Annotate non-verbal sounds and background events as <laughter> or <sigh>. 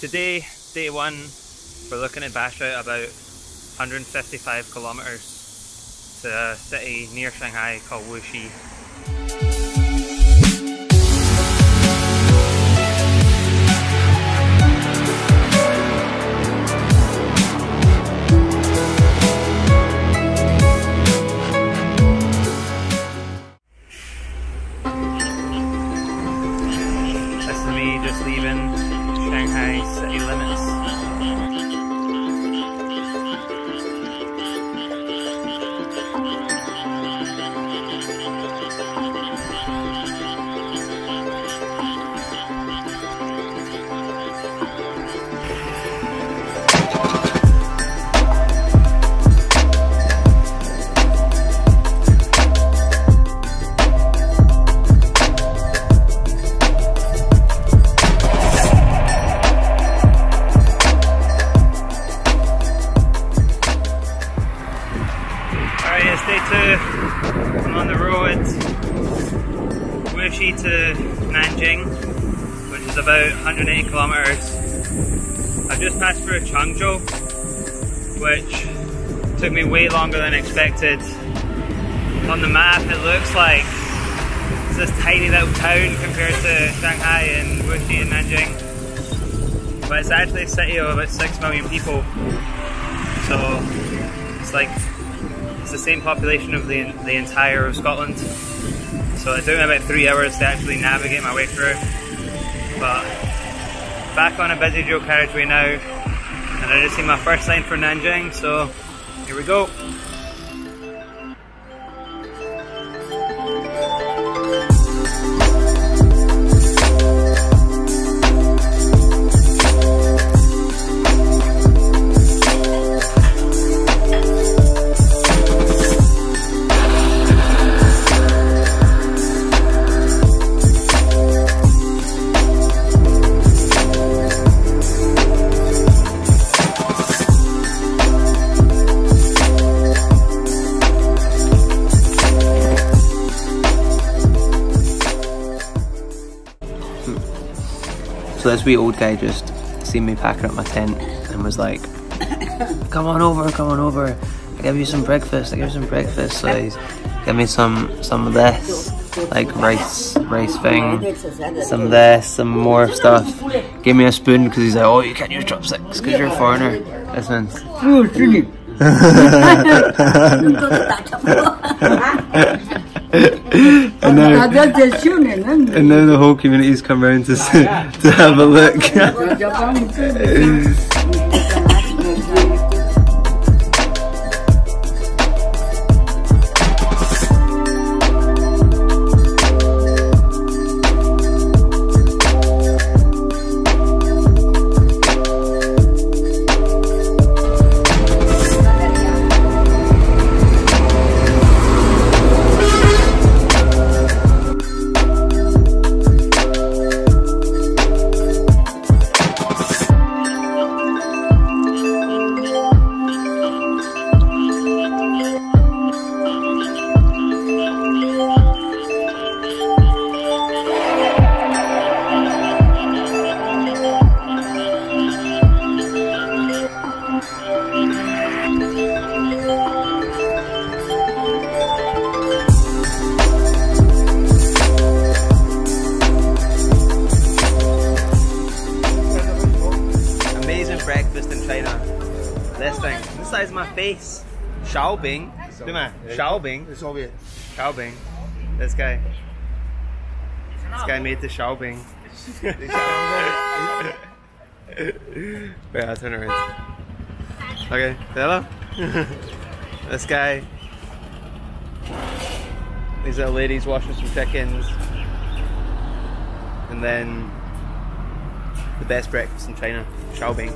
Today, day one, we're looking at bash out about 155 kilometers to a city near Shanghai called Wuxi. This is me just leaving Shanghai city limits. I'm on the road Wuxi to Nanjing, which is about 180 kilometers. I've just passed through Changzhou, which took me way longer than expected. On the map, it looks like it's this tiny little town compared to Shanghai and Wuxi and Nanjing. But it's actually a city of about 6 million people. So it's like it's the same population of the, the entire of Scotland. So it took me about three hours to actually navigate my way through. But back on a busy dual carriageway now, and I just see my first line for Nanjing, so here we go. So this wee old guy just seen me packing up my tent and was like, "Come on over, come on over. I give you some breakfast. I give you some breakfast." So he's give me some some of this, like rice rice thing, some of this, some more stuff. Give me a spoon because he's like, "Oh, you can't use chopsticks because you're a foreigner." Listen. <laughs> <laughs> and now, and now the whole community's come round to <laughs> to have a look. <laughs> the size of my face. Xiaobing. So, Dime. Xiaobing. It's over here. Xiaobing. This guy. This guy made the Xiaobing. <laughs> Wait, I'll turn around. Okay, hello? <laughs> this guy. These are ladies washing some chickens. And then the best breakfast in China, Xiaobing.